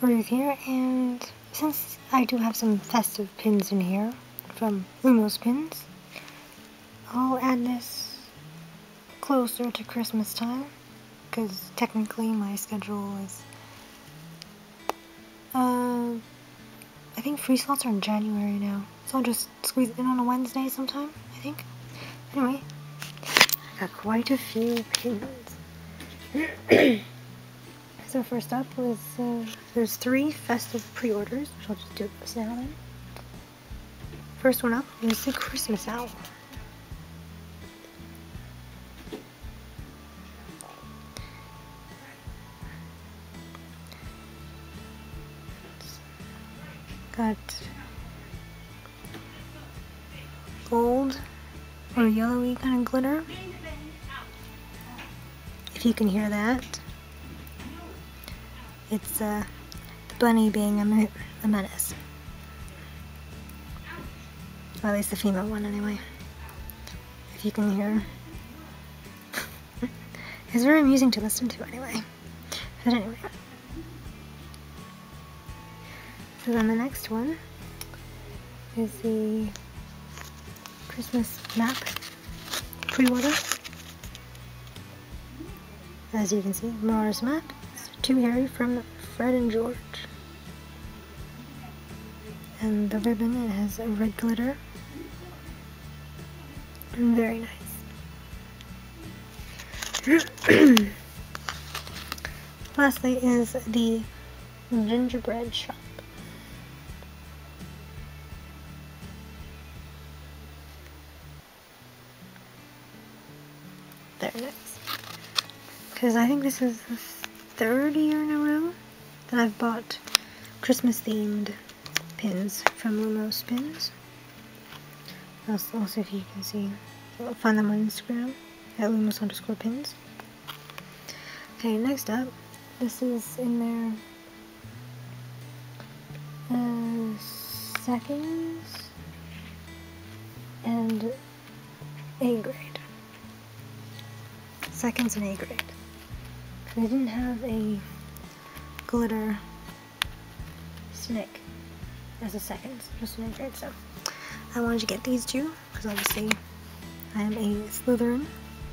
Ruth here, and since I do have some festive pins in here from Lumos Pins, I'll add this closer to Christmas time, because technically my schedule is, uh, I think free slots are in January now, so I'll just squeeze it in on a Wednesday sometime, I think. Anyway, I got quite a few pins. so first up was, uh, there's three festive pre-orders, which I'll just do this now then. First one up is the Christmas owl. Got gold or yellowy kind of glitter. If you can hear that. It's uh, the bunny being a, a menace. At least the female one anyway. If you can hear. it's very amusing to listen to anyway. But anyway. So then the next one is the Christmas map pre-order. As you can see, Mars map. It's to Harry from Fred and George. And the ribbon, it has a red glitter. Very nice. Lastly is the gingerbread shop. Very nice. Because I think this is third year in a row that I've bought Christmas themed pins from Lumos Pins. Also, also, if you can see, find them on Instagram at Lumos underscore pins. Okay, next up, this is in their uh, seconds and A grade. Seconds and A grade. They didn't have a glitter snake as a second, just an grade, so I wanted to get these two, because obviously I am a Slytherin.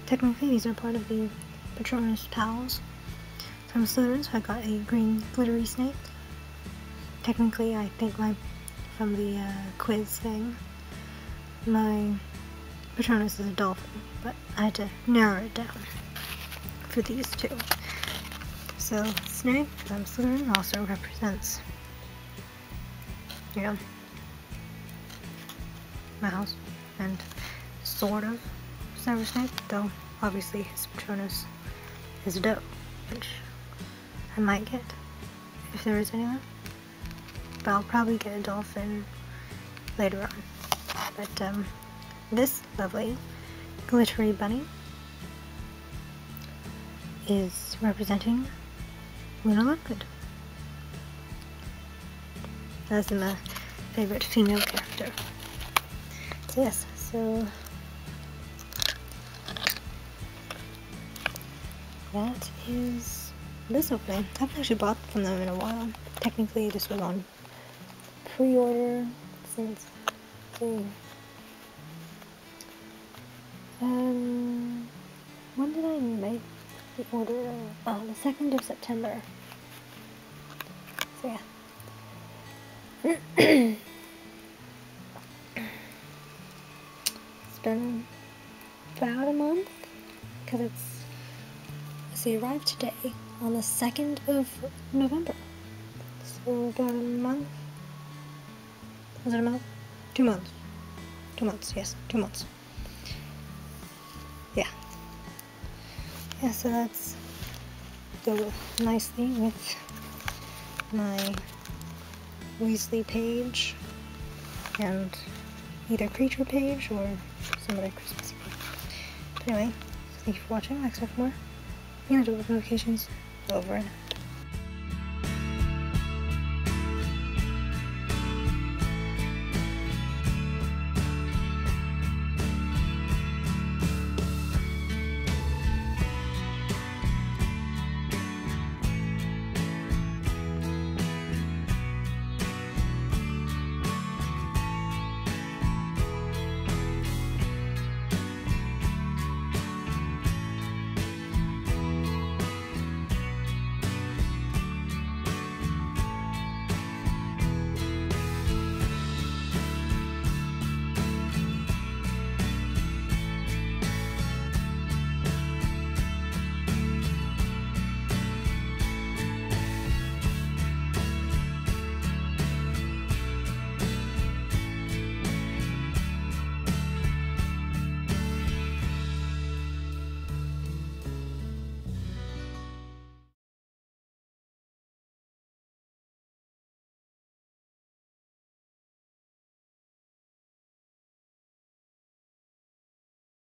Technically, these are part of the Patronus Pals. So I'm Slytherin, so I got a green glittery snake. Technically, I think my, from the uh, quiz thing, my Patronus is a dolphin, but I had to narrow it down for these two. So, snake, I'm Slytherin, also represents, you know, my house, and sort of Severus Snape, though obviously his Patronus is a doe, which I might get if there is anyone. But I'll probably get a dolphin later on. But um, this lovely glittery bunny is representing Luna Lovegood. That's my favorite female character. Yes, so that is this opening. I haven't actually bought from them in a while. Technically, this was on pre-order since the um when did I make the order? Oh, the second of September. So yeah. it's been about a month because it's they arrived today on the 2nd of November. So about a month. Was it a month? Two months. Two months, yes, two months. Yeah. Yeah, so that's go nicely with my Weasley page and either creature page or some other Christmas page. But anyway, thank you for watching. I expect more. You know, notifications over and